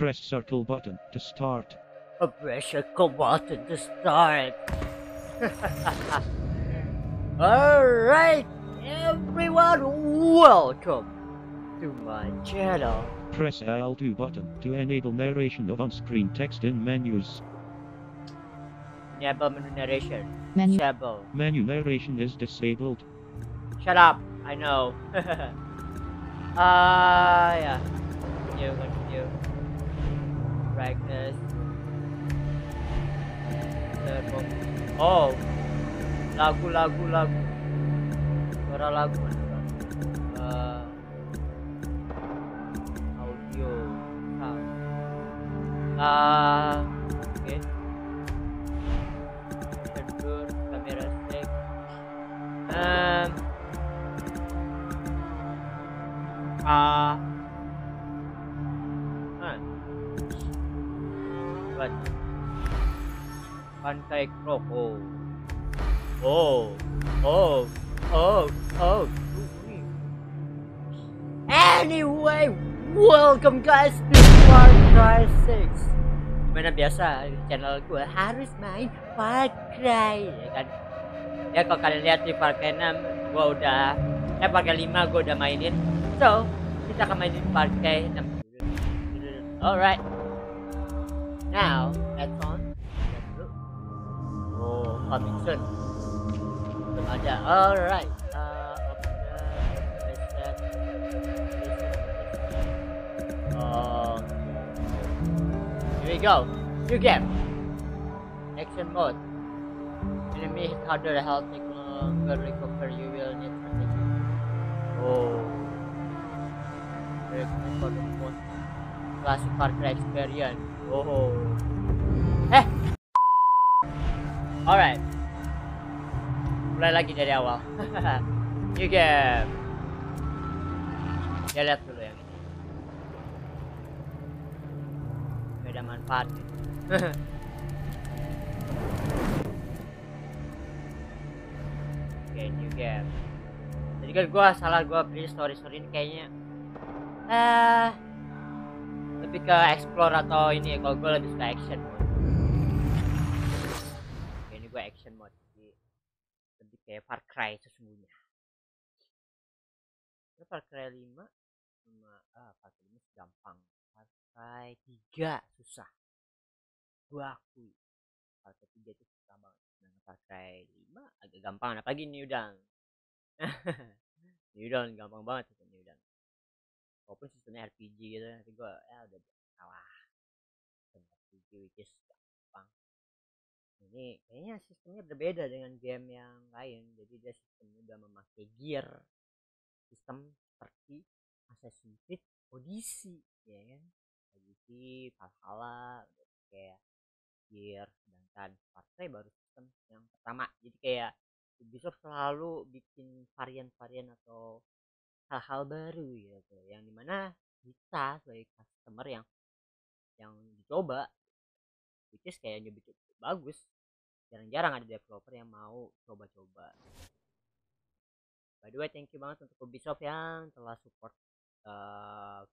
Press circle button to start. A pressure button to start. Alright, everyone, welcome to my channel. Press L2 button to enable narration of on-screen text in menus. Enable menu narration. Menu. Disable. Menu narration is disabled. Shut up. I know. Ah, yeah. brightness. Oh, lagu-lagu lagu. Suara lagu. Uh, audio. Oke. Uh, okay. Kamera stick. Um, ah. What? Pantai Kroko. Oh. Oh. Oh. Oh. Anyway, welcome guys to Far Cry 6. Gimana biasa channel gue harus main Far Cry ya kan. Ya kalau kalian lihat di Far Cry 6 gue udah eh Far Cry 5 gue udah mainin. So, kita akan mainin Far Cry 6. Alright. Now, let's on. Oh, soon. Belum. Alright. Uh. Here we go. New game. Action mode. Enemy hit harder, health take longer recover. You will need strategy. Oh. Good for classic Far experience. Oh. Eh. Alright. Mulai lagi dari awal. New game. Ya lihat dulu yang ini. Beda manfaat. Oke, new game. Jadi kan gua salah gua beli story story ini kayaknya eh lebih ke explore atau ini ya kalau gue lebih suka action mode. Oke, ini gue action mode jadi lebih kayak Far Cry sesungguhnya. Ini Far Cry 5 sama ah Far Cry 5 gampang. Far Cry 3 susah. Gue akui. Far Cry 3 itu susah banget. Nah Far Cry 5 agak gampang. Apalagi New Dawn. New Dawn gampang banget. itu walaupun sistemnya RPG gitu nanti gue ya udah kalah. RPG which is gampang. Ini kayaknya sistemnya berbeda dengan game yang lain. Jadi dia sistemnya udah memakai gear sistem seperti Assassin's Creed Odyssey ya kan? Odyssey Valhalla kayak gear sedangkan Cry baru sistem yang pertama. Jadi kayak Ubisoft selalu bikin varian-varian atau hal-hal baru gitu. Yang di mana kita sebagai customer yang yang dicoba which is kayak nyoba cukup bagus. Jarang-jarang ada developer yang mau coba-coba. By the way thank you banget untuk Ubisoft yang telah support uh,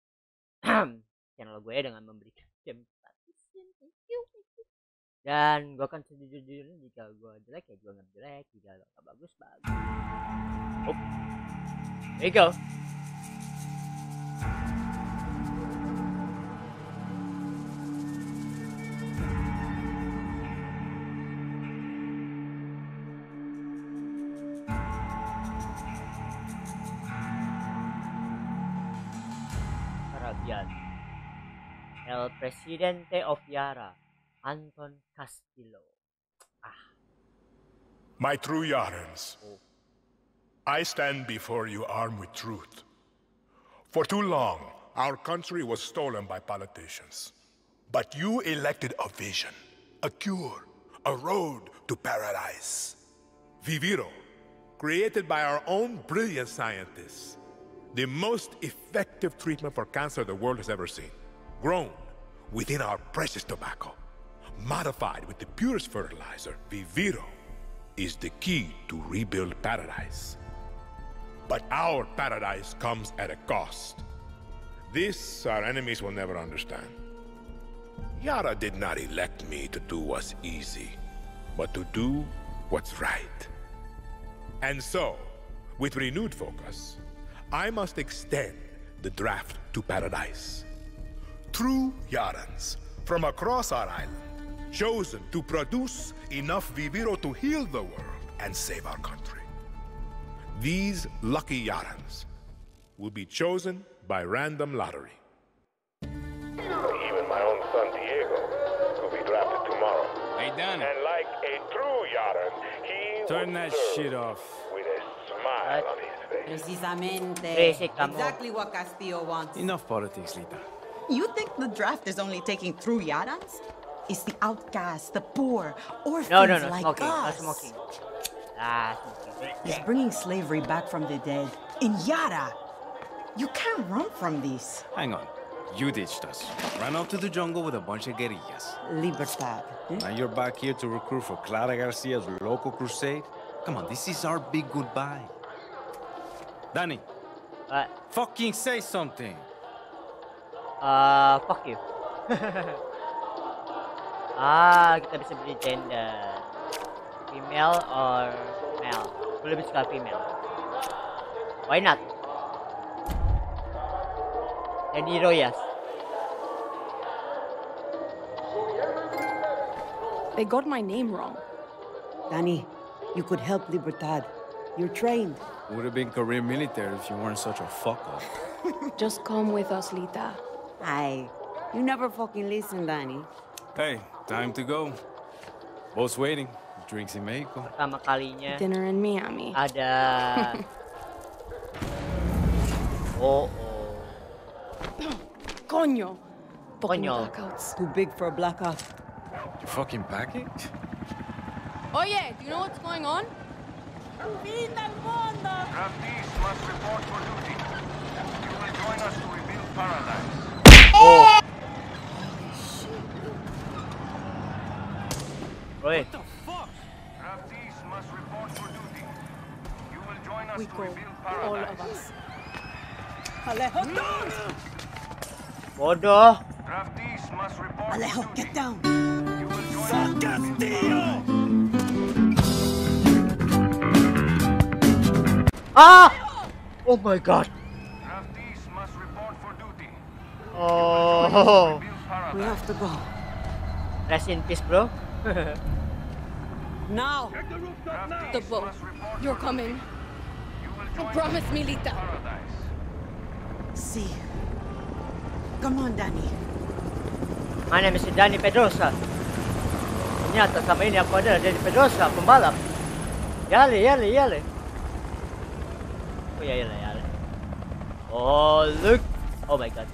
channel gue dengan memberikan game thank you dan gue akan sejujur-jujurnya jika gue jelek ya gue nggak jelek. Jika gak bagus bagus. Oh. There you go. Caribbean. El Presidente of Yara, Anton Castillo. My true Yarans, Oh. I stand before you armed with truth. For too long, our country was stolen by politicians. But you elected a vision, a cure, a road to paradise. Viviro, created by our own brilliant scientists. The most effective treatment for cancer the world has ever seen. Grown within our precious tobacco. Modified with the purest fertilizer, Viviro is the key to rebuild paradise. But our paradise comes at a cost. This our enemies will never understand. Yara did not elect me to do what's easy, but to do what's right. And so, with renewed focus, I must extend the draft to paradise. True Yarans from across our island, chosen to produce enough Viviro to heal the world and save our country. These lucky Yarans will be chosen by random lottery. Even my own son Diego will be drafted tomorrow. Hey, Danny, And like a true Yaran, he turn will that shit off. with a smile What? on his face. Precisamente. Exactly what Castillo wants. Enough politics, Lita. You think the draft is only taking through Yarans? It's the outcasts, the poor, orphans No, no, no, like smoking, no us. smoking. Ah, smoking. He's bringing slavery back from the dead. In Yara, you can't run from this. Hang on. You ditched us. Ran out to the jungle with a bunch of guerrillas. Libertad. Now you're back here to recruit for Clara Garcia's local crusade? Come on, this is our big goodbye. Danny, What? fucking say something. Uh, fuck you. ah, kita bisa beli gender. Female or male? Gue lebih suka female. Why not? Jadi Rojas. They got my name wrong. Danny, you could help Libertad. You're trained. Would have been career military if you weren't such a fuck up. Just come with us, Lita. Aye. You never fucking listen, Danny. Hey, time to go. Boss waiting. Drinks in Mexico. Pertama kalinya Dinner in Miami. ada. oh, oh. Coño. Fucking Coño. Too big for a blackout. You fucking package? Oh yeah, do you know what's going on? Draftees must report for duty. You will join us to rebuild paradise. Alejo, down! bodoh. Draftees must report Alejo, duty. get down! You will join us to rebuild Ah! Oh my god. Draftees must report for duty. Oh. We have to go. Rest in peace, bro. Now! The boat. You're coming. duty. You will join promise us me, rebuild Lita. See. Come on, Danny. My name is Danny Pedrosa. Ternyata sama ini aku adalah Danny Pedrosa, pembalap. Yale, yale, yale. Oh ya, yale, yale. Oh, look. Oh my god.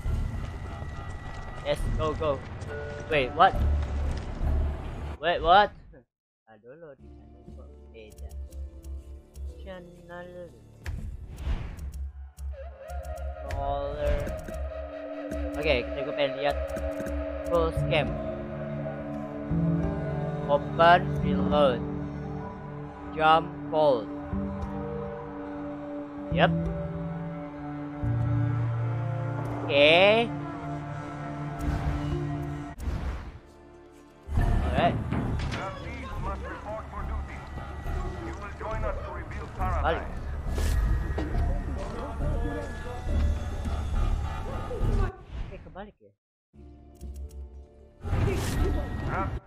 Yes, go, go. Wait, what? Wait, what? Ah, dulu di. Channel. Roller. Oke, kita gue pengen lihat full scam. Open, reload, jump, hold. Yep. Oke. Alright, Draftees balik. paradise. Oke, kebalik ya. Draft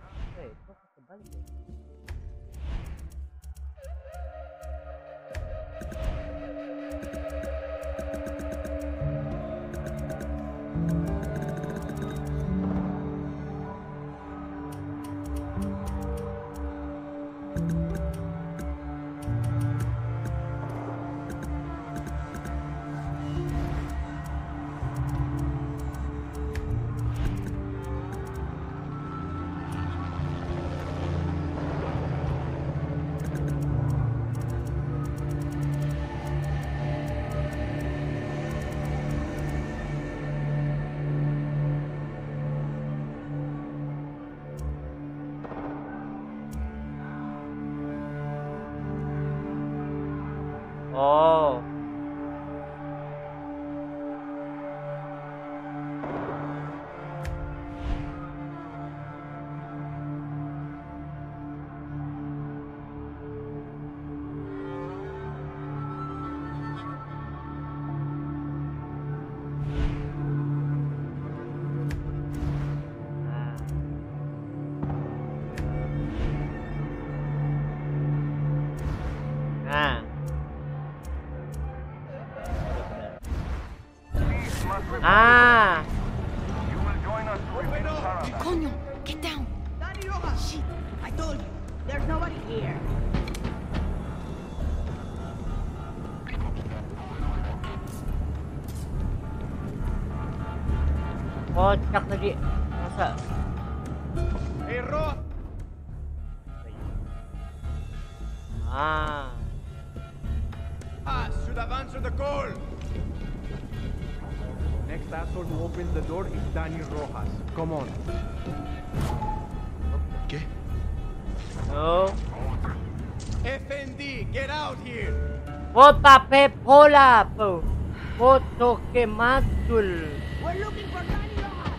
Rojas. Come on. ¿Qué? No. FND, get out here! Vota Pepola, po. Voto que matul. We're looking for Rojas.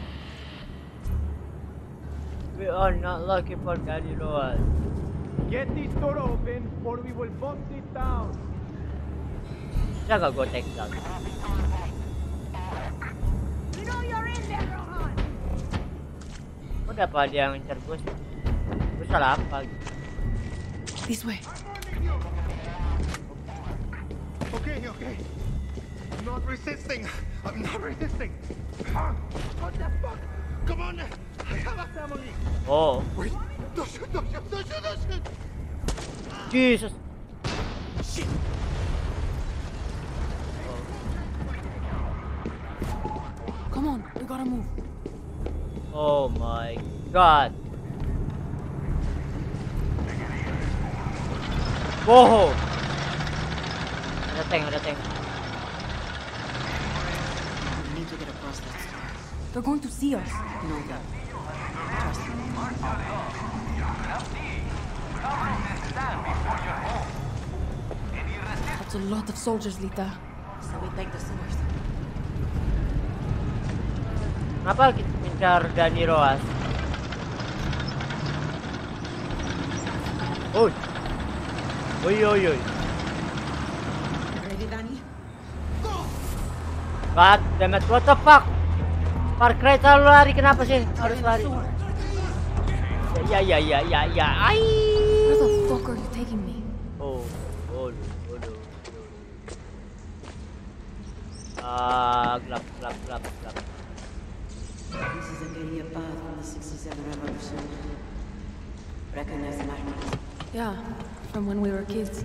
We are not looking for Rojas. Get this door open or we will bust it down. Ka go Texas. We know you're in there, Rojas. Udah pa dia yang cerbus. Terus salah apa? This way. Okay, okay. I'm not resisting. I'm not resisting. What the fuck? Come on. I have a family. Oh, Wait. Don't shoot, don't shoot, don't shoot, don't shoot. Jesus. Shit. Come on, we gotta move. Oh my god. Whoa. Ada tank, ada tank. We need to get across that star. They're going to see us. No doubt. Trust me. That's a lot of soldiers, Lita. So we take the sewers. Kenapa kita mencar Dani Roas? Uy. Uy, uy, uy. Ready, Danny? God damn it, what the fuck? Far Cry selalu lari, kenapa sih? Harus lari. Ya, ya, ya, ya, ya. Ai. Where the fuck are you taking me? Oh, oh, oh, oh. Ah, gelap, gelap, gelap, gelap. This is a guerrilla path from the 67 Revolution. Recognize the markings. Yeah, from when we were kids.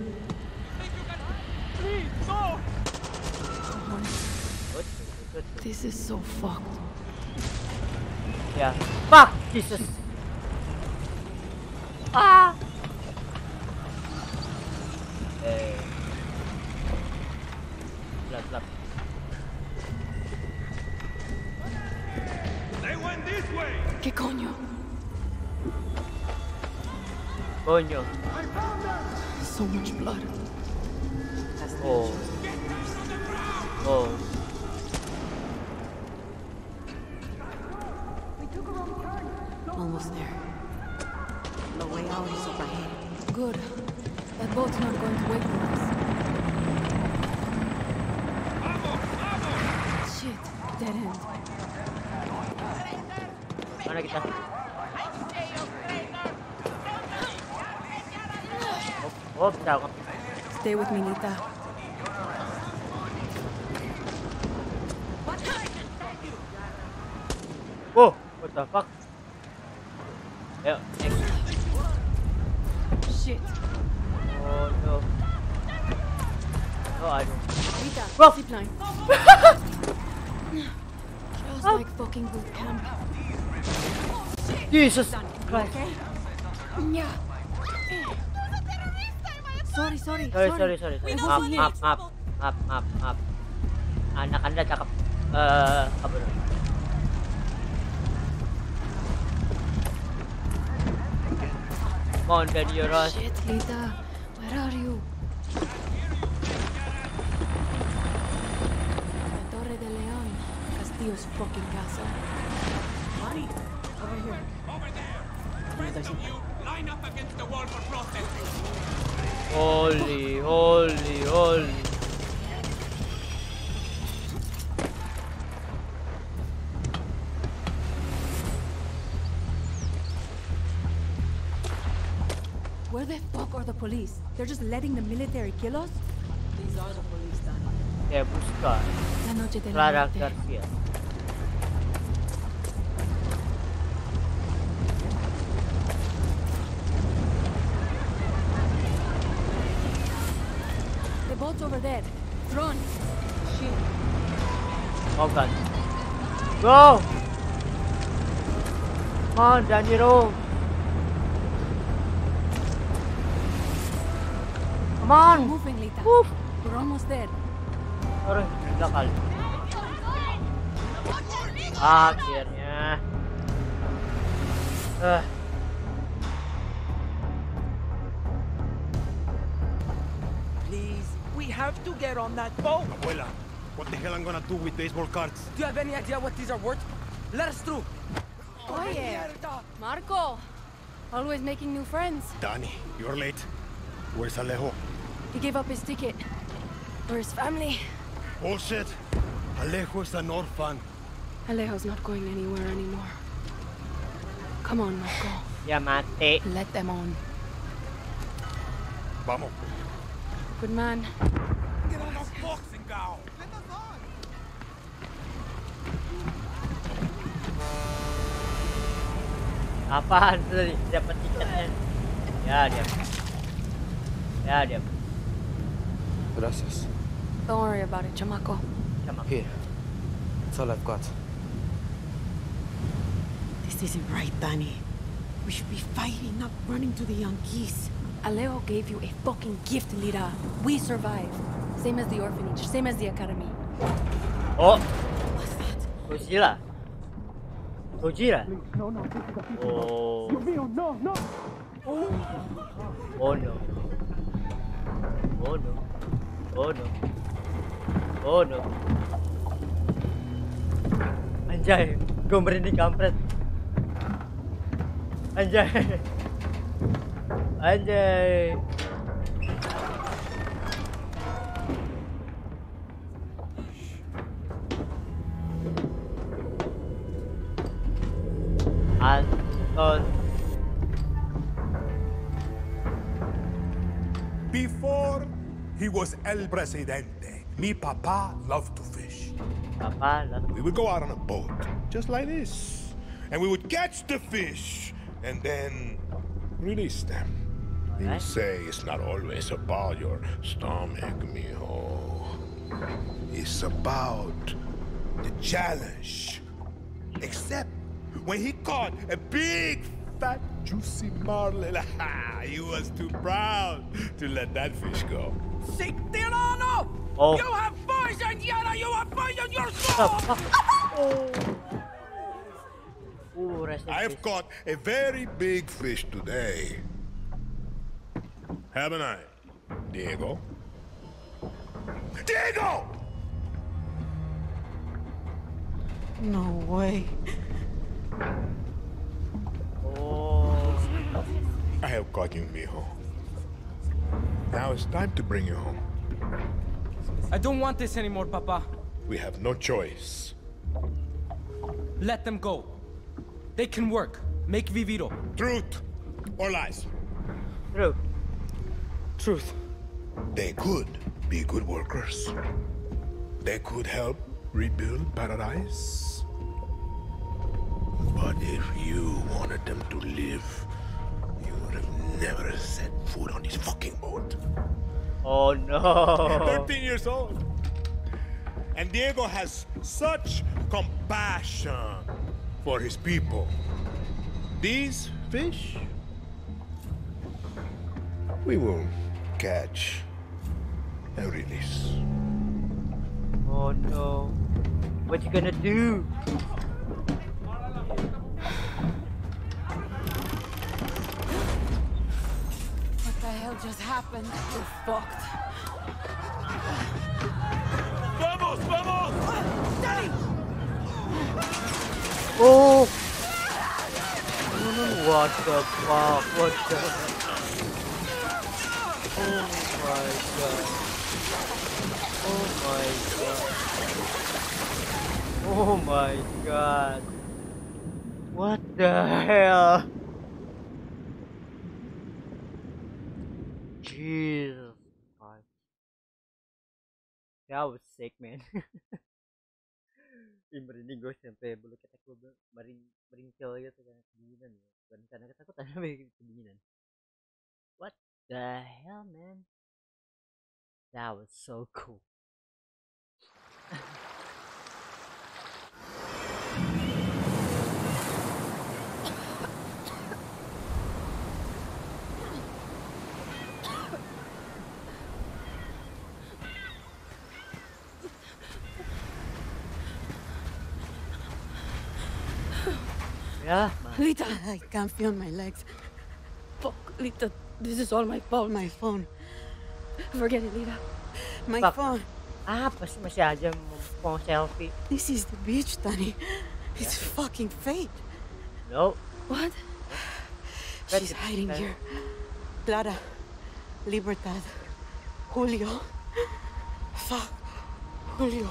Please, no! Good, good, good. This is so fucked. Yeah. Fuck, Jesus. Ah. Coño. Stay with me, Nita. Whoa, what the fuck? Next. Shit. Oh no. Oh, aduh. Rita, Bro. zip line. Just oh. like fucking boot camp. Jesus sorry, Sorry, sorry, sorry. sorry. It Maaf, wasn't maaf, it. maaf. Maaf, maaf, maaf. Anak anda cakep. Eh, kabur. Come on, Daddy Ross. Shit, Lita. Where are you? La Torre de León. Castillo's fucking castle. Bonnie, over here. Another zip. Holy, holy, holy. Where the fuck are the police? They're just letting the military kill us? These are the police, Danny. Te busca. La noche de la Clara muerte. Go! Come on, Danjiro! Come We're on! moving, Lita. Woof! We're almost there. Aduh, lakal. Akhirnya. Eh, Please, we have to get on that boat. Abuela, what the hell I'm gonna do with baseball cards? Do you have any idea what these are worth? Let us through. Oh, yeah. Marco. Always making new friends. Danny, you're late. Where's Alejo? He gave up his ticket. For his family. Bullshit. Alejo is an orphan. Alejo's not going anywhere anymore. Come on, Marco. Yamate. Let them on. Vamos. Good man. Get on those boxing gown. Apaan tuh dapat tiketnya? Ya diam. Ya diam. Gracias. Don't worry about it, chamaco. Sama. Here. That's all I've got. This isn't right, Danny. We should be fighting, not running to the Yankees. Alejo gave you a fucking gift, Lira. We survived. Same as the orphanage, same as the academy. Oh, What's that? Gojira. Gojira. Oh. Oh no. Oh no. Oh no. Oh no. Anjay, gue merinding kampret. Anjay. Anjay. El Presidente, mi papa loved to fish. Papa, love We would go out on a boat, just like this, and we would catch the fish and then release them. Right. say it's not always about your stomach, mijo. It's about the challenge. Except when he caught a big, fat, juicy marlin, he was too proud to let that fish go. Say, Tirano! Oh. You have poisoned Yara! You have poisoned your soul! Ooh, I have caught a very big fish today. Haven't I, Diego? Diego! No way. Oh. I have caught you, mijo. Now it's time to bring you home. I don't want this anymore, Papa. We have no choice. Let them go. They can work. Make Viviro. Truth or lies? Truth. Truth. They could be good workers. They could help rebuild paradise. But if you wanted them to live, you would have never set foot on this fucking boat. Oh no. 13 years old. And Diego has such compassion for his people. These fish, we will catch and release. Oh no. What you gonna do? What the hell just happened? We're fucked. Vamos, vamos! Oh. What the fuck? What the? Oh, oh my god. Oh my god. Oh my god. What the hell? Jesus Christ. That was sick, man. Yung marinig ko, siyempre, bulu kita ko, maring, maringkil gitu kan, kedinginan ya. Bukan karena ketakutan, tapi kedinginan. What the hell, man? That was so cool. yeah. Lita, I can't feel my legs. fuck, Lita, this is all my fault. My phone. Forget it, Lita. My Fuck. phone. Ah, masih aja mau selfie. This is the beach, Danny. It's fucking fate. No. What? She's hiding Okay. here. Clara, Libertad, Julio. Fuck, Julio.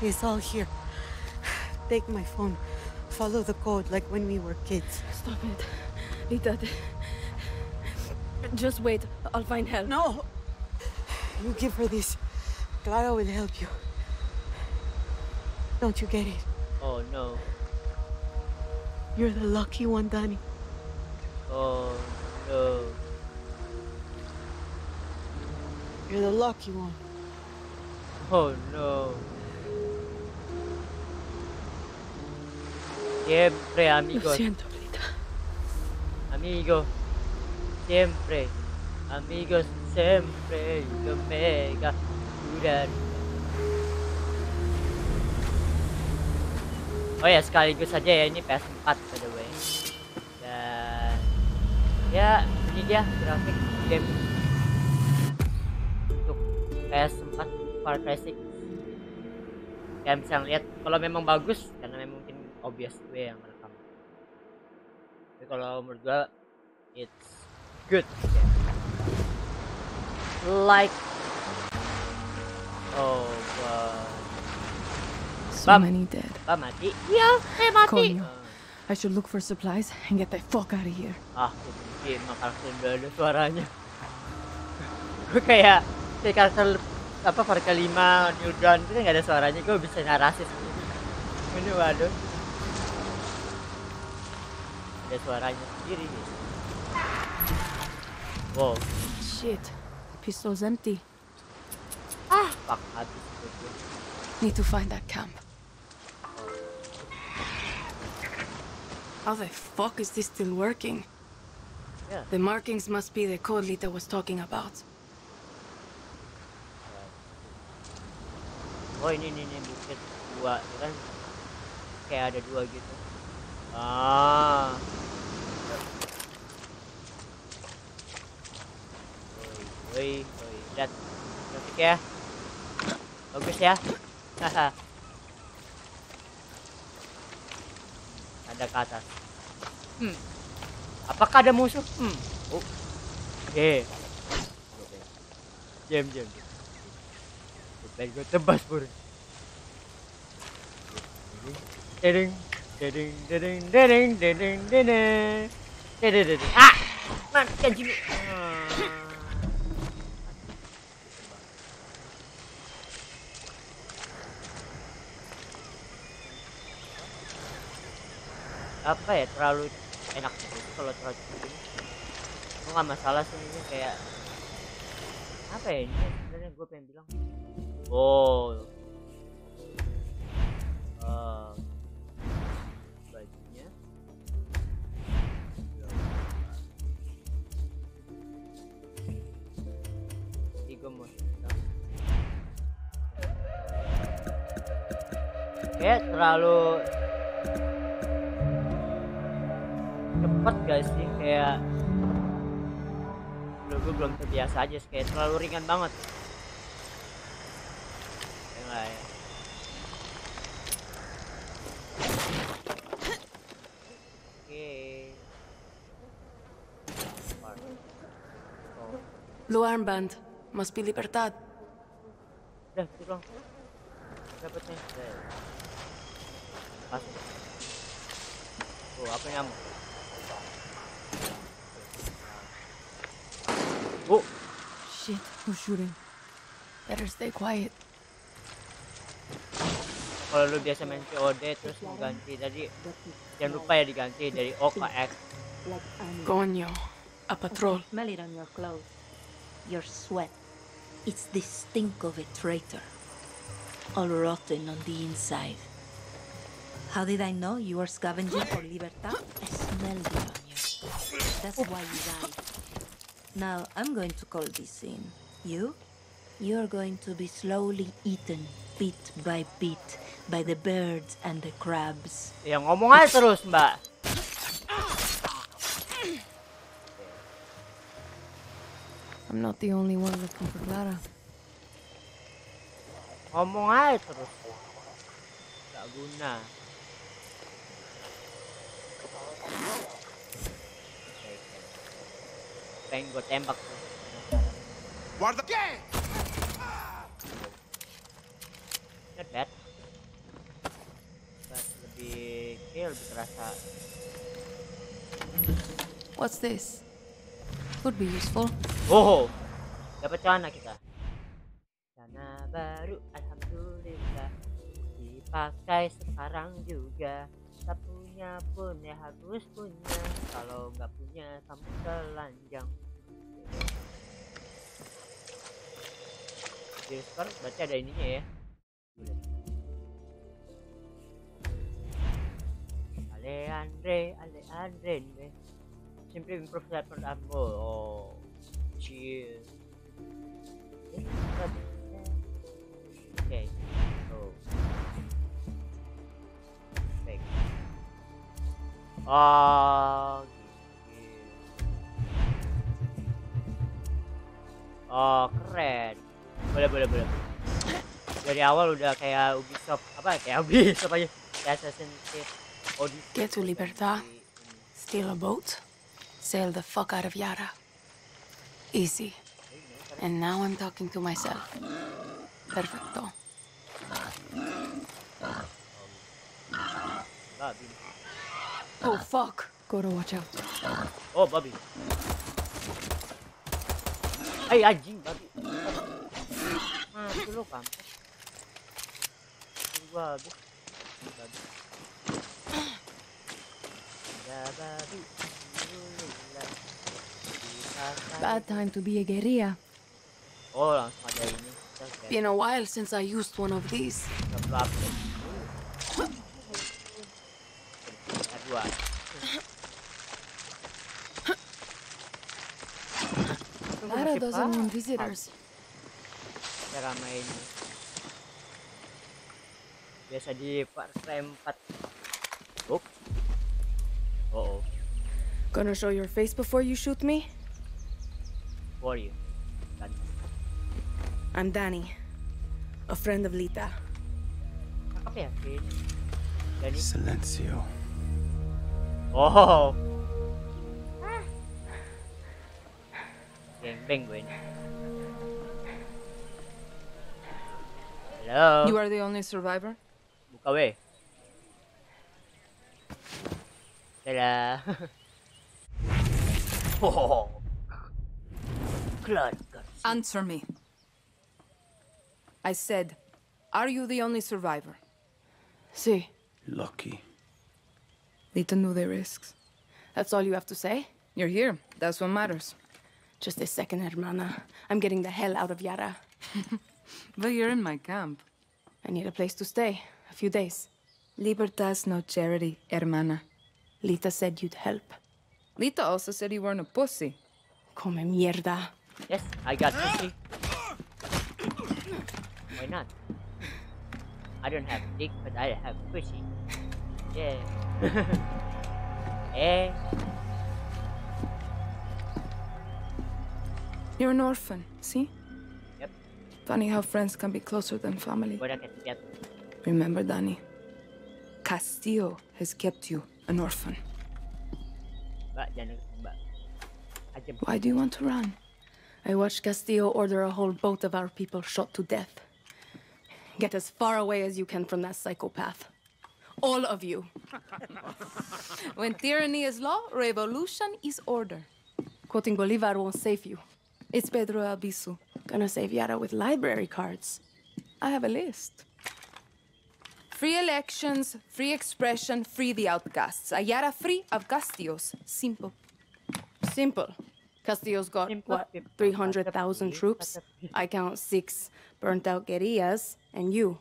It's all here. Take my phone. Follow the code like when we were kids. Stop it. Lita, just wait. I'll find help. No! You give her this. Clara will help you. Don't you get it? Oh no. You're the lucky one, Danny. Oh no. You're the lucky one. Oh no. Siempre, Lo amigos. siento, Lita. Amigo. Siempre. Amigos, siempre. Yo mega. Duran. Oh ya, sekaligus saja ya ini PS4 by the way. Dan ya ini dia grafik game untuk PS4 Far Cry 6. Kalian bisa lihat kalau memang bagus karena memang mungkin obvious gue yang merekam. Tapi kalau menurut gue it's good. game. Like oh god. So Bam. many dead. Ba mati? Iya, saya mati. Coño. I should look for supplies and get the fuck out of here. Ah, sama karakter udah ada suaranya. gue kayak kayak karakter apa Far 5 New Dawn itu kan gak ada suaranya gue bisa narasi sendiri. Ini waduh. Ada suaranya sendiri. Wow, Shit. The pistol's empty. ah, fuck habis. Need to find that camp. How the fuck is this still working? Yeah. The markings must be the code Lita was talking about. Oh ini nih nih bukit dua kan kayak ada dua gitu. Ah. Woi, woi, lihat grafik ya. Bagus ya. Haha. ada ke atas. Hmm. Apakah ada musuh? Hmm. Oh. Oke. Oke. Jam jam. jam. Gue tebas pur. Dedeng, dedeng, dedeng, dedeng, dedeng, dedeng, dedeng, dedeng. Ah, man, kan sini. Apa ya terlalu enak gitu kalau terlalu ini. Gue masalah sih ini kayak apa ya ini sebenarnya gue pengen bilang Oh. Terlalu cepet gak sih kayak Aduh, gue belum terbiasa aja sih, kayak terlalu ringan banget Ya ya? Oke. Oh, Blue armband. Must be Libertad. udah itu doang. Dapat Pas. Oh, apa nyamuk? Oh, Shit, who's shooting? Better stay quiet. Kalau lu biasa main COD terus mau ganti dari jangan lupa ya diganti dari O ke X. Coño. A patrol. Smell it on your clothes. Your sweat. It's the stink of a traitor. All rotten on the inside. How did I know you were scavenging for Libertad? I smelled it on you. That's why you died. Now I'm going to call this in. You? You're going to be slowly eaten, bit by bit, by the birds and the crabs. Ya ngomong aja terus, Mbak. I'm not the only one looking for Clara. Ngomong aja terus. Gak guna. Pengen gue tembak tuh. What the? Not bad. But lebih kayak lebih terasa. What's this? Could be useful. Oh, dapat celana kita. Celana baru, alhamdulillah. Dipakai sekarang juga. Tak punya pun ya harus punya. Kalau nggak punya kamu telanjang. Di sekarang berarti ada ininya ya. Alejandre, Alejandre, Sempre improve that from that Oh, chill. Okay, Oh. Oh, keren. Boleh, boleh, boleh. Dari awal udah kayak Ubisoft, apa kayak Ubisoft aja. Kayak Assassin's Creed Odyssey. Get to Libertad. Steal a boat. Sail the fuck out of Yara. Easy. And now I'm talking to myself. Perfecto. Babi. Oh fuck. Gotta watch out. Oh, babi. Ay, anjing, babi. Ah, itu lo kampus. Itu babi. Babi. Ada babi. Alhamdulillah. Dipakai. Bad time to be a guerrilla. Oh, langsung ada ini. Kita kayak Been a while since I used one of these. Nge-block. Ada dua. Clara doesn't want visitors. cara mainnya biasa di Far Cry 4 oh oh oh Gonna show your face before you shoot me? Who are you kan I'm Danny. A friend of Lita. cakep ya si ini Silencio. Oh ah. geng beng gue ini halo You are the only survivor? buka weh Dadah. oh. Blood. Answer me. I said, are you the only survivor? See, Lucky. Lita knew the risks. that's all you have to say? You're here. That's what matters. Just a second, hermana. I'm getting the hell out of Yara. But you're in my camp. I need a place to stay. A few days. Libertad no charity, hermana. Lita said you'd help. Lita also said you weren't a pussy. Come mierda. Yes, I got pussy. Why not? I don't have dick, but I have pussy. Yeah. eh, You're an orphan, see? Yep. Funny how friends can be closer than family. buena que te quieto. Remember, Danny. Castillo has kept you an orphan. Mbak, jangan mbak. Aja Why do you want to run? I watched Castillo order a whole boat of our people shot to death. Get as far away as you can from that psychopath. All of you. When tyranny is law, revolution is order. Quoting Bolivar won't save you. It's Pedro Albizu. Gonna save Yara with library cards. I have a list. Free elections, free expression, free the outcasts. A Yara free of Castillos. Simple. Simple. Castillo's got, what, 300,000 troops? I count six burnt out guerrillas, and you,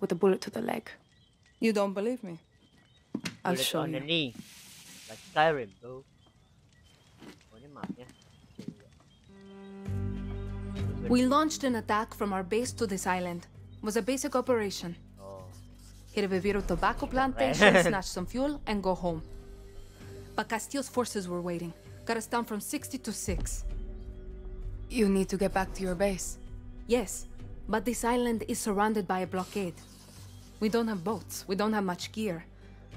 with a bullet to the leg. You don't believe me? I'll Bullet show on the you. knee. Like Skyrim, bro. Ini mapnya. We launched an attack from our base to this island. It was a basic operation. Oh. Hit a Viviro tobacco plantation, snatch some fuel, and go home. But Castillo's forces were waiting. Got us down from 60 to 6. You need to get back to your base. Yes, but this island is surrounded by a blockade. We don't have boats, we don't have much gear.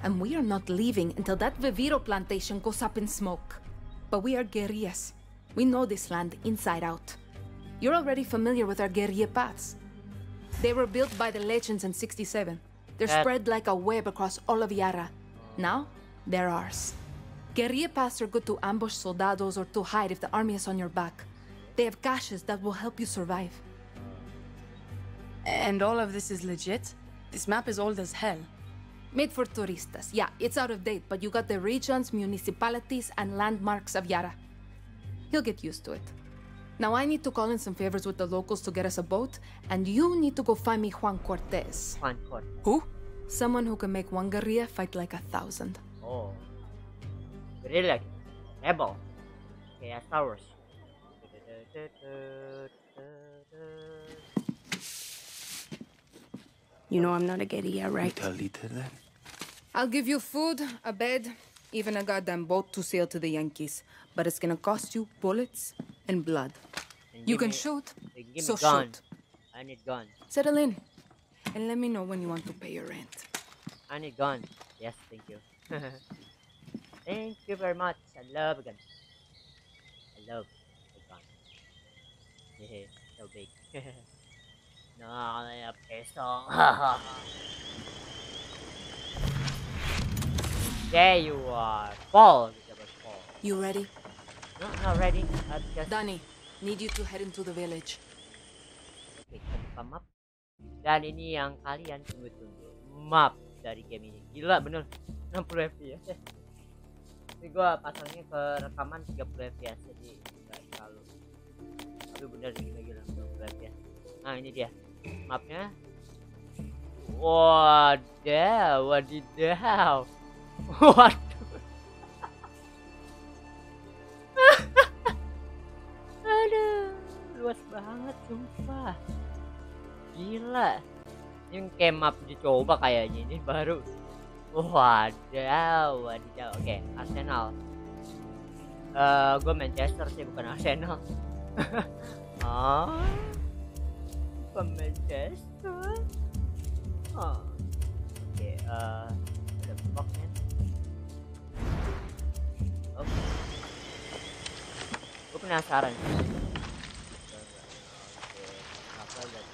And we are not leaving until that Viviro plantation goes up in smoke. But we are guerrillas. We know this land inside out. You're already familiar with our guerrilla paths. They were built by the legends in 67. They're That- spread like a web across all of Yara. Now, they're ours. Guerrilla paths are good to ambush soldados or to hide if the army is on your back. They have caches that will help you survive. And all of this is legit? This map is old as hell. Made for turistas. Yeah, it's out of date, but you got the regions, municipalities, and landmarks of Yara. You'll get used to it. Now I need to call in some favors with the locals to get us a boat, and you need to go find me Juan Cortez. Juan Cortez. Who? Someone who can make one guerrilla fight like a thousand. Oh. Guerrilla. Rebel. Kayak Star Wars. You know I'm not a guerrilla, right? I'll give you food, a bed, even a goddamn boat to sail to the Yankees. But it's gonna cost you bullets and blood. And You can me- shoot, give so me gun. shoot. I need gun. Settle in, and let me know when you want to pay your rent. I need gun. Yes, thank you. thank you very much. I love gun. I love the gun. Hehe, so big. no, I have pistol. there you are. Fall. You ready? No, not ready. I'm just Danny, need you to head into the village. Oke, kita buka map. Dan ini yang kalian tunggu-tunggu. Map dari game ini. Gila bener. 60 fps ya. Tapi gua pasangnya ke rekaman 30 fps jadi nggak terlalu. Tapi bener ini gila 60 fps. Nah ini dia. Mapnya. Wadaw, wadidaw. Waduh. Aduh, luas banget sumpah. Gila. Ini kayak map dicoba kayaknya ini baru. Wadaw, wadidaw. Oke, Arsenal. Eh, gue Manchester sih bukan Arsenal. ah, bukan Manchester. Oh. Oke, eh, ada boxnya. Oke. Gue penasaran sih. Oke, apa lihat.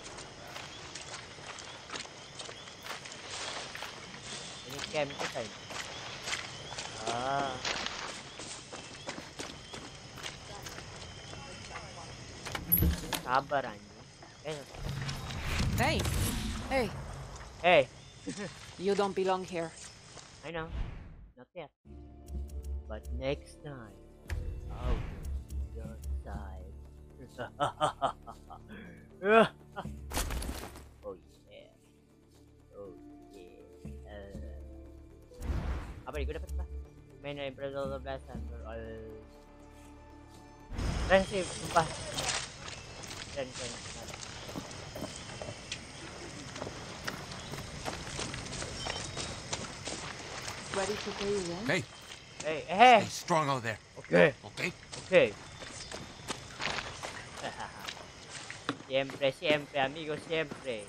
Ini camp kita ini. Ah. Sabar anjing. Hey, hey, hey. you don't belong here. I know. Not yet. But next time, I'll be your side. oh yeah. Oh yeah. Uh, apa nih? Gue dapet apa? Main Imperial 12 Under All. Keren sih, sumpah. Keren, keren. Ready to pay your rent? Hey, Hey, hey. stay strong out there. Okay. Okay? Okay. siempre, siempre, amigo, siempre.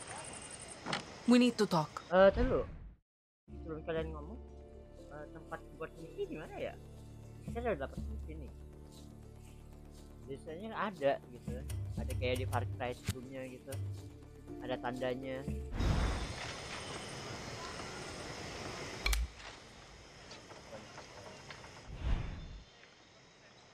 We need to talk. Eh, uh, dulu. Sebelum kalian ngomong, eh, tempat buat misi di mana ya? Kita udah dapat misi nih. Biasanya ada gitu. Ada kayak di Far Cry sebelumnya gitu. Ada tandanya.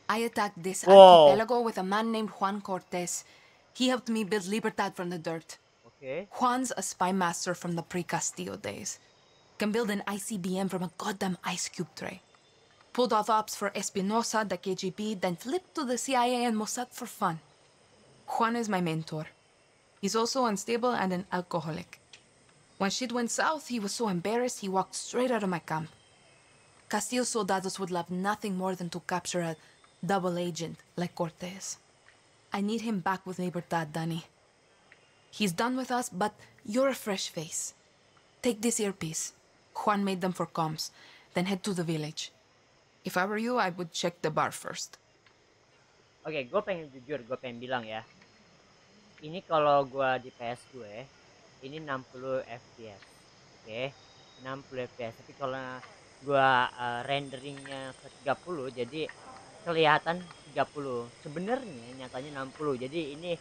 I attacked this Whoa. archipelago with a man named Juan Cortez. He helped me build Libertad from the dirt. Okay. Juan's a spy master from the pre-Castillo days. Can build an ICBM from a goddamn ice cube tray. Pulled off ops for Espinosa, the KGB, then flipped to the CIA and Mossad for fun. Juan is my mentor. He's also unstable and an alcoholic. When shit went south, he was so embarrassed he walked straight out of my camp. Castillo soldados would love nothing more than to capture a double agent like Cortez. I need him back with Libertad, Danny. He's done with us, but you're a fresh face. Take this earpiece. Juan made them for comms. Then head to the village. If I were you, I would check the bar first. Oke, gue pengen jujur, gue pengen bilang ya. Ini kalau gue di PS gue, ini 60 fps. Oke, 60 fps. Tapi kalau gue uh, renderingnya ke 30, jadi kelihatan 30. Sebenarnya nyatanya 60. Jadi ini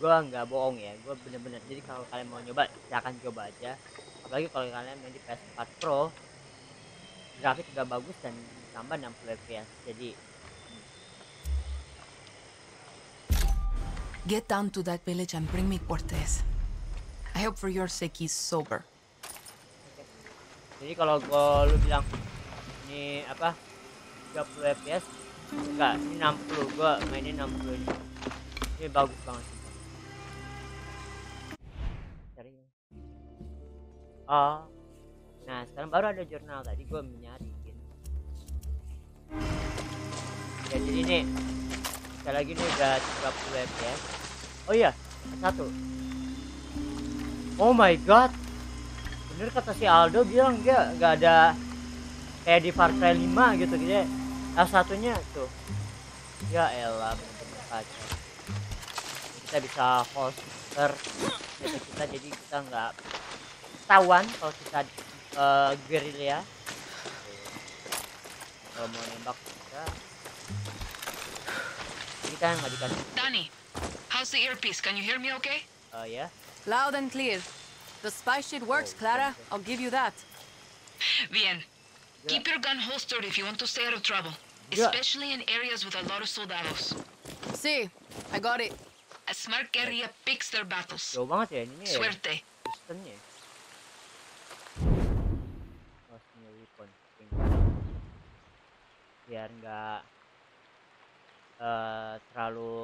gue nggak bohong ya, gue bener-bener. Jadi kalau kalian mau nyoba, silahkan coba aja. Apalagi kalau kalian main di PS4 Pro, grafik udah bagus dan tambah 60 fps. Jadi Get down to that village and bring me Cortez. I hope for your sake he's sober. jadi kalau gua lu bilang ini apa 30 fps enggak ini 60 gua mainin 60 ini ini bagus banget. Cari. Oh. Nah sekarang baru ada jurnal. Tadi gua nyariin. Ya jadi ini sekali lagi ini udah 30 fps oh iya satu. Oh my god. Bener kata si Aldo bilang dia nggak ada kayak di Far Cry 5 gitu gitu ya salah satunya tuh ya elah bener-bener kacau kita bisa holster gitu kita jadi kita nggak ketahuan kalau kita uh, gerilya kalau mau nembak kita kita nggak dikasih Danny, how's the earpiece? Can you hear me okay? uh, ya Loud and clear. The spy shit works, Clara. I'll give you that. Bien. Keep your gun holstered if you want to stay out of trouble. Yeah. Especially in areas with a lot of soldados. See, I got it. A smart guerrilla picks their battles. jauh banget ya ini ya Suerte. sistemnya senior weapon biar nggak eh, terlalu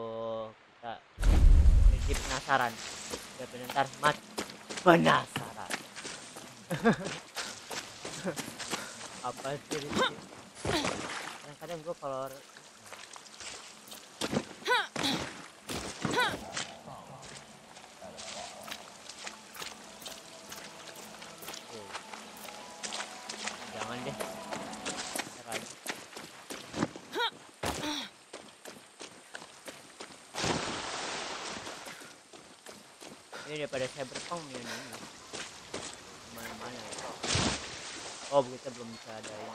kita jadi penasaran ya bentar mat penasaran apa sih? Kadang-kadang gue kalau jangan deh. Ini daripada saya berpang ya ini. Ke mana-mana. ya oh kita belum bisa ada ini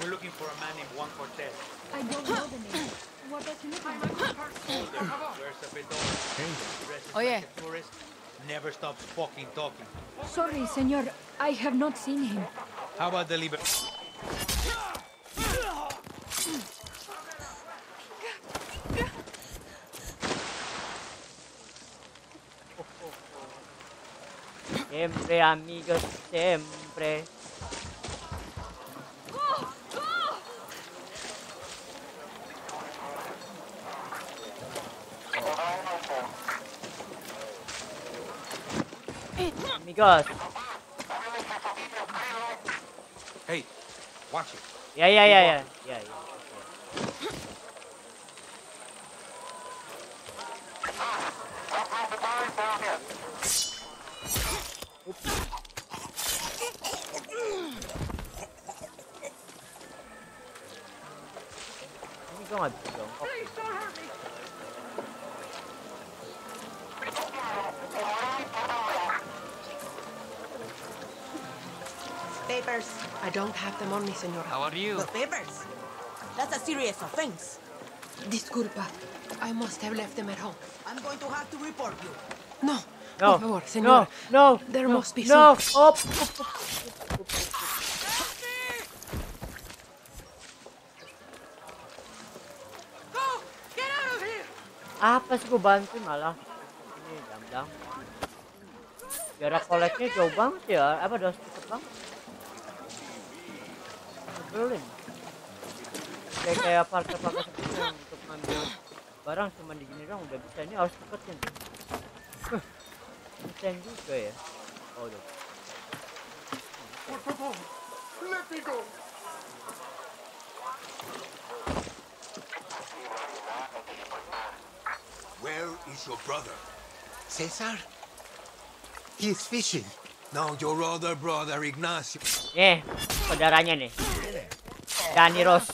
We're looking for a man named Juan Cortez. I don't know the name. What does he look like? Wears a bedon. Dresses Oh, yeah. like a tourist. Never stops fucking talking. Sorry, senor. I have not seen him. How about the liber... Siempre amigos, siempre. Amigos. Hey, watch it. Ya ya ya ya. Them on me, senora. How are you? The papers. That's a serious offense. Disculpa. I must have left them at home. I'm going to have to report you. No. No. Por favor, No. señora. No. There no, must be no. some. Get out of here! Ah, Apa sih gue bantu malah. Ini jam-jam. Jarak koleknya jauh banget ya. Apa udah cepet Kayak kayak parkir-parkir seperti yang untuk ngambil barang cuma di dong udah bisa ini harus juga ya. Oh udah. Let me go. Where is your brother? Cesar? He is fishing. No, your other brother, Ignacio. Nih, saudaranya nih. Dani Ros.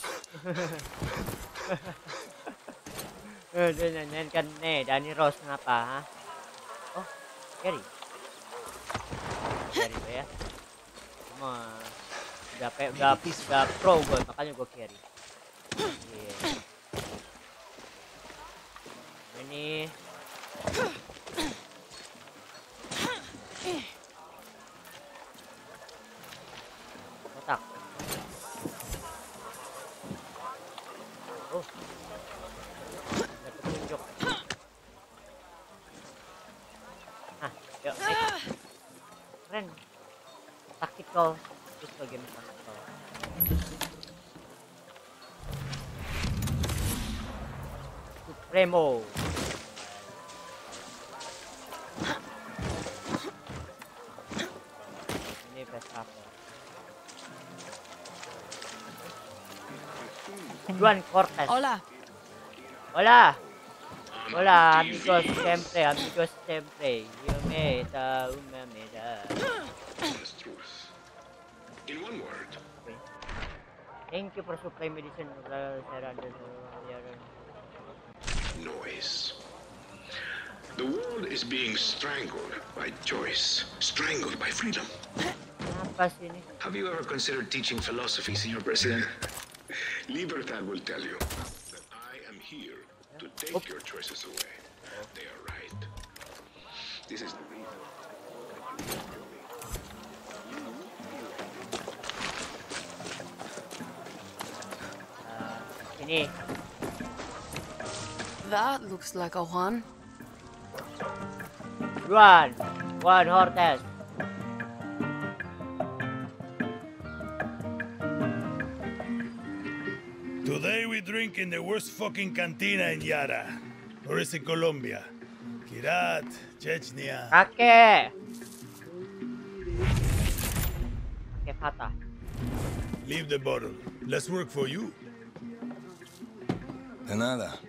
Eh, dia nyanyiin kan nih Dani Ros kenapa? Oh, Gary. Gary ya. Cuma udah pe, udah, udah pro gue makanya gue carry. Iya. Ini Juan Cortez. Hola. Hola. Hola, amigos siempre, amigos siempre. Yo me da una meda. In one word, Thank you for supply medicine. noise. The world is being strangled by choice, strangled by freedom. Apa sih ini? Have you ever considered teaching philosophy, Senor President? Libertad will tell you that I am here to take your choices away. They are right. This is the reason that you kill me. Ini. That looks like a Juan. Juan. Juan Cortez. Worst fucking cantina in Yara. Or is it Colombia? Kirat, Chechnya. Kakek. Kakek patah. Leave the bottle. Let's work for you. De nada.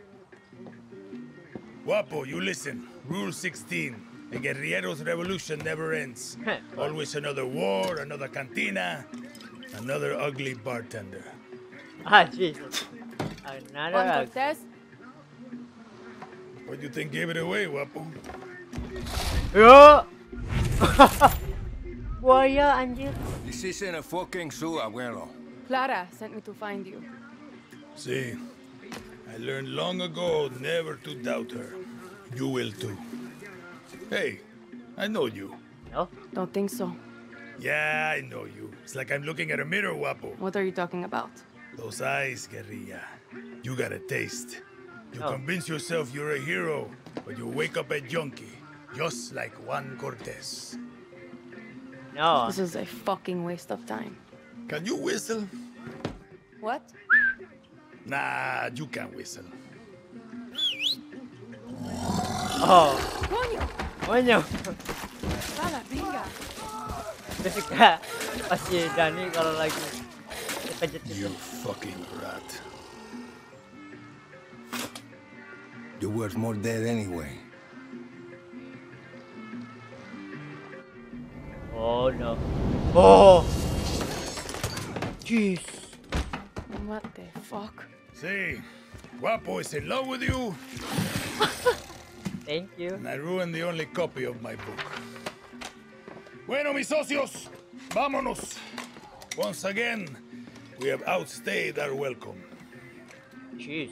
Guapo, you listen. Rule 16. The guerrilleros revolution never ends. Always another war, another cantina, another ugly bartender. Ah, Jesus. Another Juan ug- What do you think gave it away, Guapo? Yo. Buaya anjir. This isn't a fucking zoo, abuelo. Clara sent me to find you. See, I learned long ago never to doubt her. You will too. Hey, I know you. No? Don't think so. Yeah, I know you. It's like I'm looking at a mirror, Guapo. What are you talking about? Those eyes, guerrilla. You got a taste. You Oh. convince yourself you're a hero, but you wake up a junkie, just like Juan Cortez. No. This is a fucking waste of time. Can you whistle? What? Nah, you can't whistle. Oh. Coño! Coño. Clara, venga. Ketika pas si Dani kalau lagi dikejet You fucking rat. You're worth more dead anyway. Oh no. Oh. Jeez. What the fuck? See, Guapo is in love with you, Thank you. and I ruined the only copy of my book. Bueno, mis socios, vámonos. Once again, we have outstayed our welcome. Jeez,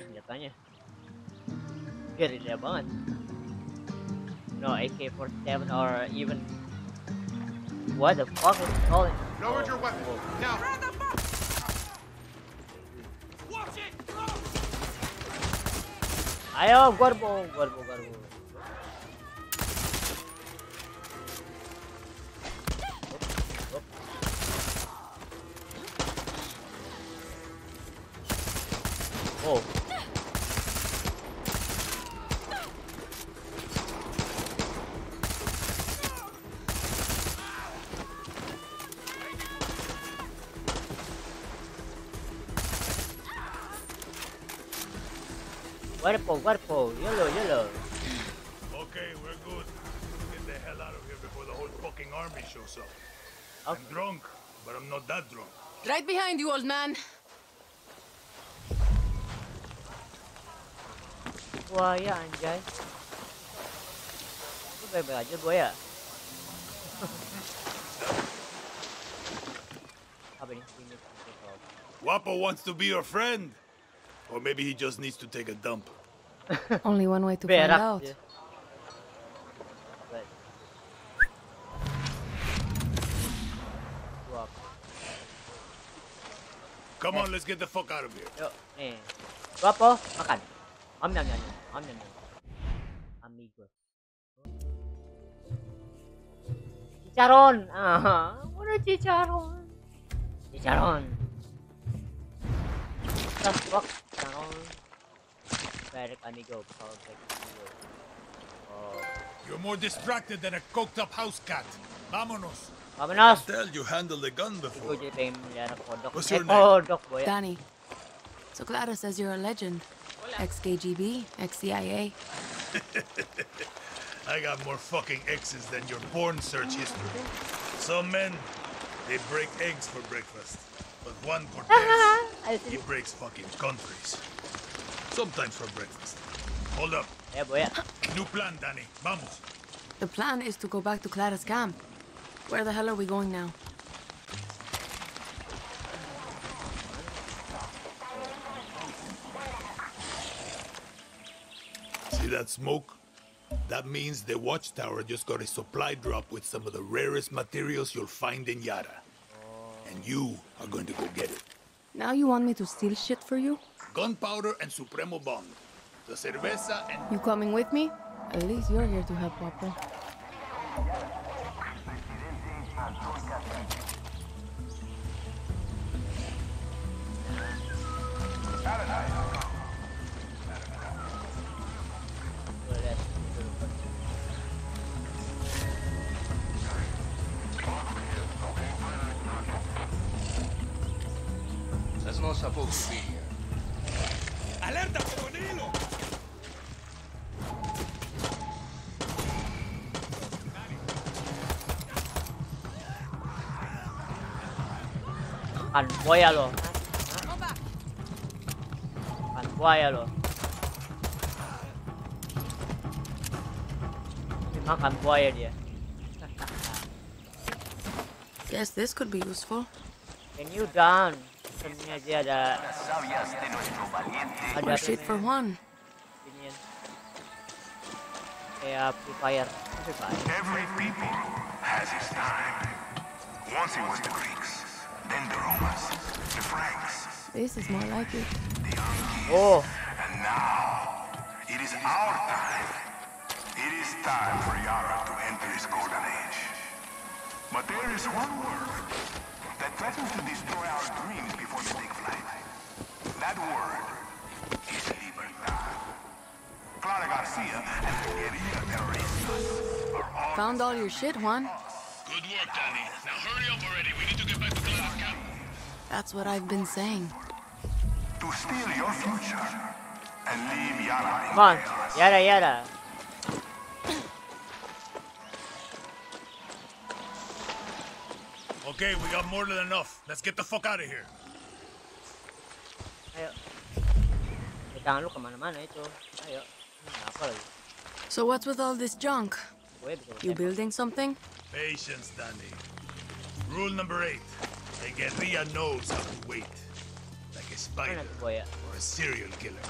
nyatanya. guerrilla banget. No AK-47 or even what the fuck is it calling? Lowered your weapon. Oh, now. Ayo, Gorbo, Gorbo, Gorbo. Oh. Right behind you, old man. Buaya anjay. Lu baik-baik aja buaya. Apa ini? Ini. Guapo wants to be your friend. Or maybe he just needs to take a dump. Only one way to find out. Come on, let's get the fuck out of here. Yuk, nih. Gua apa? Makan. Om nyam nyam nyam. Om nyam nyam. Amigos. Cicaron. Ah, udah cicaron. Cicaron. The fuck? Cicaron. Balik amigo. Oh. You're more distracted than a coked up house cat. Vámonos. Vámonos. Tell you handled a gun before. jadi pengen melihara kodok. What's eh, your name? Danny. So Clara says you're a legend. Ex-KGB, ex-CIA. I got more fucking X's than your porn search history. Some men, they break eggs for breakfast. But one Cortez, he breaks fucking countries. Sometimes for breakfast. Hold up. Yeah, boy. New plan, Danny. Vamos. The plan is to go back to Clara's camp. Where the hell are we going now? See that smoke? That means the watchtower just got a supply drop with some of the rarest materials you'll find in Yara. And you are going to go get it. Now you want me to steal shit for you? Gunpowder and Supremo Bond. The cerveza and... You coming with me? At least you're here to help Papa. That's not supposed to be here. ¡Alerta, cocodrilo! Makan buaya lo. Makan buaya lo. Makan buaya dia. Guess this could be useful. Can you down? Sebenarnya dia ada ada More shit for one. Ini kayak Free Fire. Fire. Every people has its time. Once it was the Greeks, then the Romans, the Franks, This is more like it. Oh. and now it is our time. It is time for Yara to enter its golden age. But there is one word that threatens to destroy our dreams before they take flight. That word is libertad. Clara Garcia and the guerrilla terroristas are all Found all your shit, Juan. Good work, Danny. Now hurry up already. We need to get back to Clara's camp. That's what I've been saying. To steal your future and leave Yara in Come on. Yara, Yada yada. Okay, we got more than enough. Let's get the fuck out of here. Ayo. Tangan lu kemana-mana itu. Ayo. Apa lagi? So what's with all this junk? You building something? Patience, Danny. Rule number eight. A guerrilla knows how to wait. Like a spider Mana tuh buaya? or a serial killer.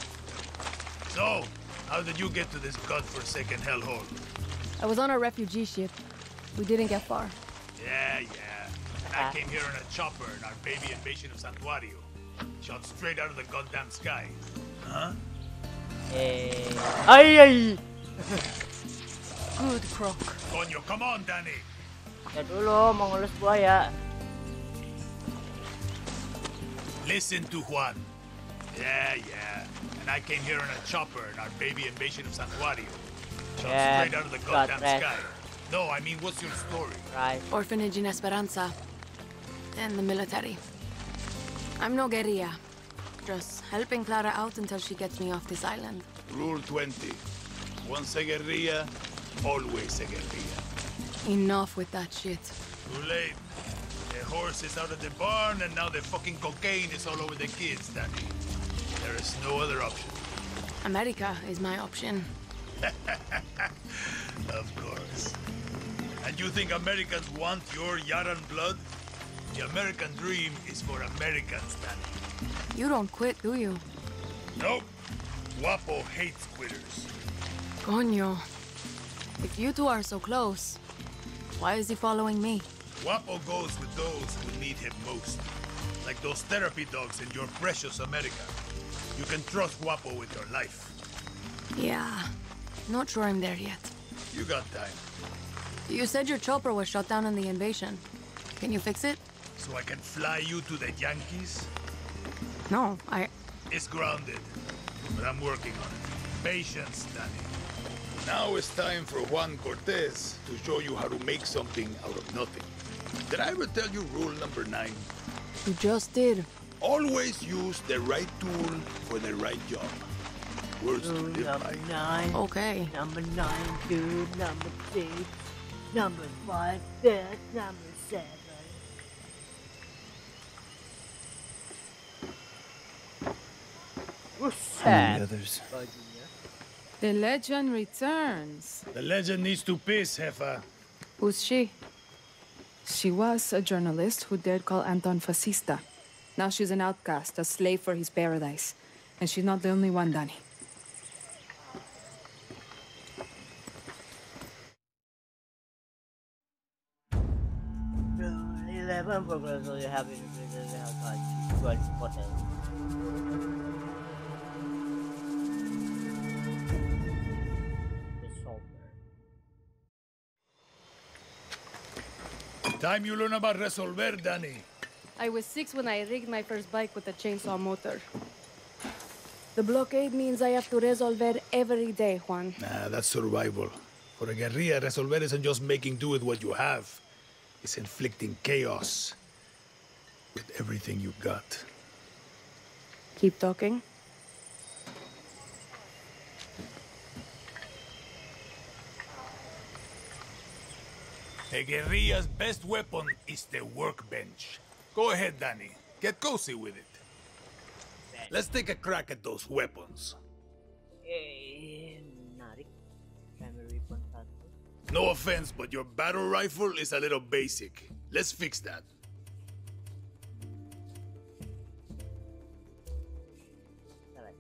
So, How did you get to this godforsaken hellhole? I was on a refugee ship. We didn't get far. Yeah, yeah. And I came here in a chopper in our baby invasion of Santuario. Shot straight out of the goddamn sky. Huh? Eh... Ay, ay! Good croak. Coño, come on, Danny. Ya dulu, mengulus buaya. Listen to Juan. Yeah, yeah. And I came here in a chopper in our baby invasion of Santuario. Shot Yeah, straight out of the goddamn that. sky. No, I mean, what's your story? Right. Orphanage in Esperanza. And the military. I'm no guerrilla. Just helping Clara out until she gets me off this island. Rule 20. Once a guerrilla, always a guerrilla. Enough with that shit. Too late. The horse is out of the barn, and now the fucking cocaine is all over the kids, Danny. There is no other option. America is my option. of course. And you think Americans want your Yaran blood? The American dream is for Americans, Danny. You don't quit, do you? Nope. Guapo hates quitters. Coño. If you two are so close, why is he following me? Guapo goes with those who need him most. Like those therapy dogs in your precious America. You can trust Guapo with your life. Yeah. Not sure I'm there yet. You got time. You said your chopper was shot down in the invasion. Can you fix it? So I can fly you to the Yankees? No, I... It's grounded. But I'm working on it. Patience, Danny. Now it's time for Juan Cortez to show you how to make something out of nothing. Did I ever tell you rule number nine? You just did. Always use the right tool for the right job. Words to live by. Nine. Okay. Number nine, dude. Number six. Number five. Fifth. Number seven. What's that? others? The legend returns. The legend needs to piss, Jefa. Who's she? She was a journalist who dared call Anton fascista. Now she's an outcast, a slave for his paradise. And she's not the only one, Danny. Rule 11 progress so you. Time you learn about resolver, Danny. I was six when I rigged my first bike with a chainsaw motor. The blockade means I have to resolver every day, Juan. Nah, that's survival. For a guerrilla, resolver isn't just making do with what you have. It's inflicting chaos with everything you've got. Keep talking. A guerrilla's best weapon is the workbench. Go ahead, Danny. Get cozy with it. Let's take a crack at those weapons. No offense, but your battle rifle is a little basic. Let's fix that.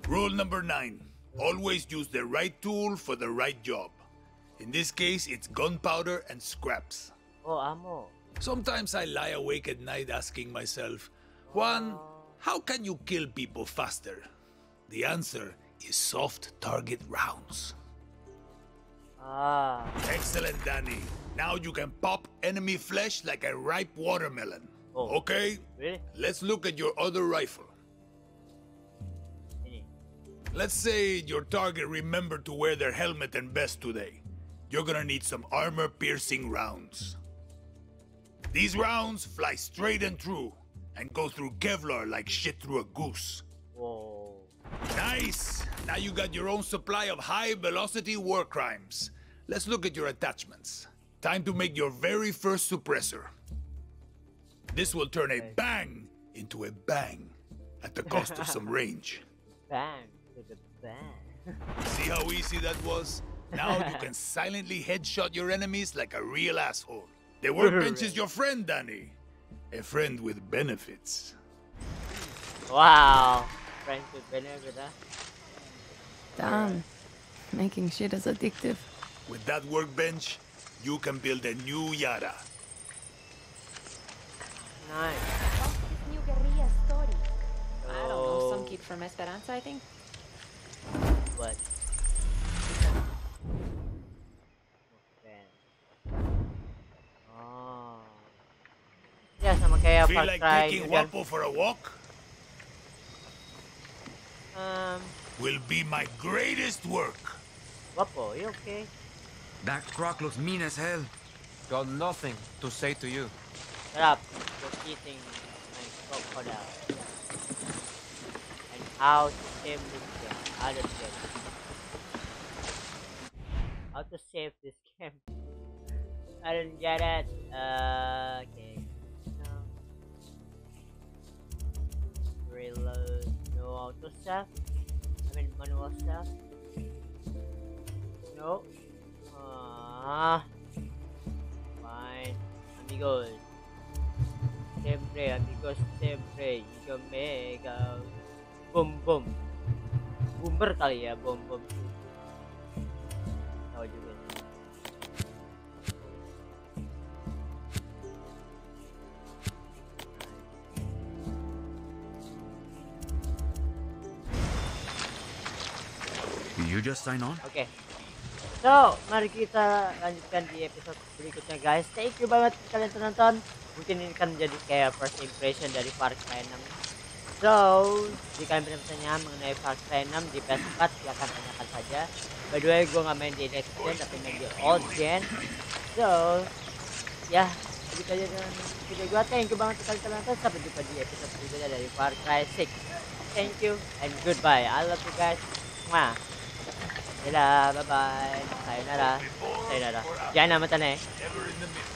Rule number nine. Always use the right tool for the right job. In this case, it's gunpowder and scraps. Oh, ammo. Sometimes I lie awake at night asking myself, Juan, how can you kill people faster? The answer is soft target rounds. Ah. Excellent, Danny. Now you can pop enemy flesh like a ripe watermelon. Okay? Really? Let's look at your other rifle. Let's say your target remembered to wear their helmet and vest today. You're gonna need some armor-piercing rounds. These rounds fly straight and true, and go through Kevlar like shit through a goose. Whoa. Nice! Now you got your own supply of high-velocity war crimes. Let's look at your attachments. Time to make your very first suppressor. This will turn a bang into a bang at the cost of some range. Bang to the bang. See how easy that was? Now you can silently headshot your enemies like a real asshole. The workbench is your friend, Danny. A friend with benefits. Wow. Friend with benefits, ah. Damn. Making shit is addictive. With that workbench, you can build a new Yara. Nice. New guerrilla story. I don't know, Oh. some kid from Esperanza, I think. What? Okay. Oh. Yeah, sama kayak Feel like Cry taking New Guapo for a walk? Um, Will be my greatest work. Guapo, you okay? That croc looks mean as hell. Got nothing to say to you. Shut up. You're eating my crocodile. And how to save this game. Other game. How to save this game. I didn't get it. Uh, okay. Reload. No auto save. I mean manual save. No. Ah. Fine. Amigos. Siempre, amigos, siempre. Yo mega. Boom, boom. Boomer kali ya, boom, boom. Tahu juga. Just sign on? Oke. So, mari kita lanjutkan di episode berikutnya guys. Thank you banget kalian telah nonton. Mungkin ini kan menjadi kayak first impression dari Far Cry 6. So, jika kalian punya mengenai Far Cry 6 di PS4, silahkan tanyakan saja. By the way, gue nggak main di next gen, tapi main di old gen. So, ya, begitu aja dengan video gue. Thank you banget kalian nonton. Sampai jumpa di episode berikutnya dari Far Cry 6. Thank you and goodbye. I love you guys. Mwah. Sila, bye-bye. Sayonara. Ah. Sayonara. Ah. Yan naman tanay. Eh.